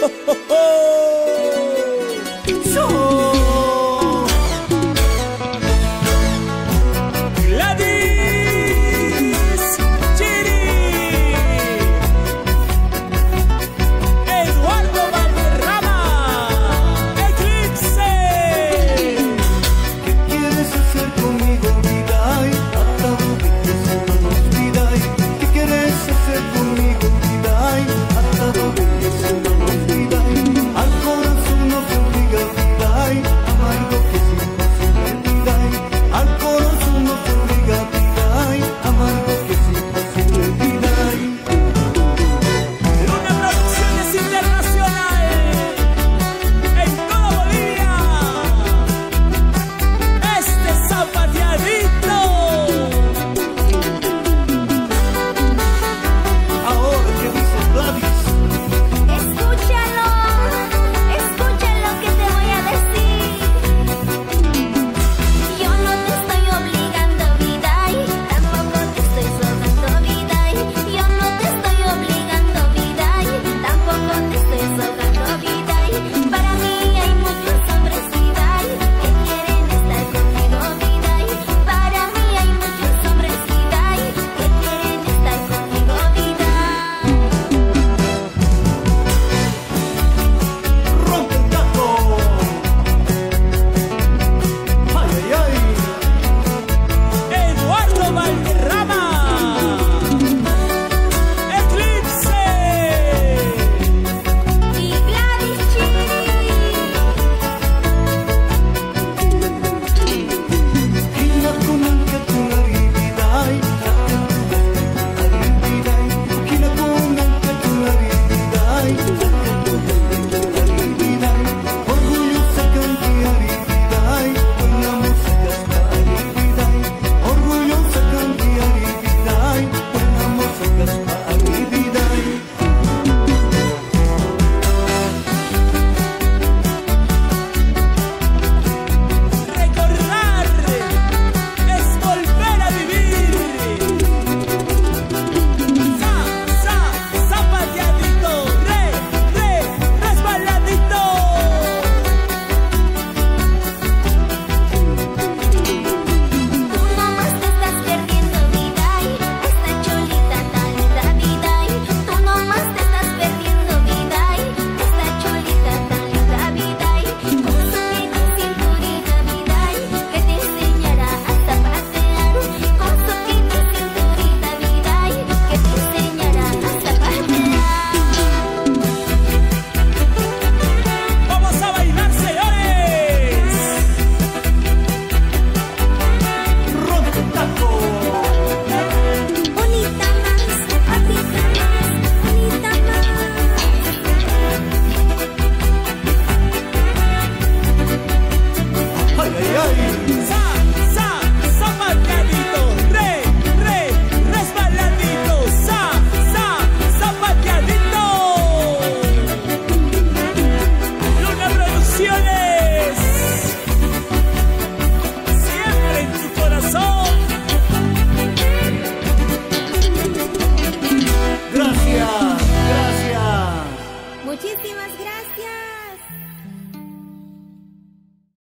ho, ho. ho.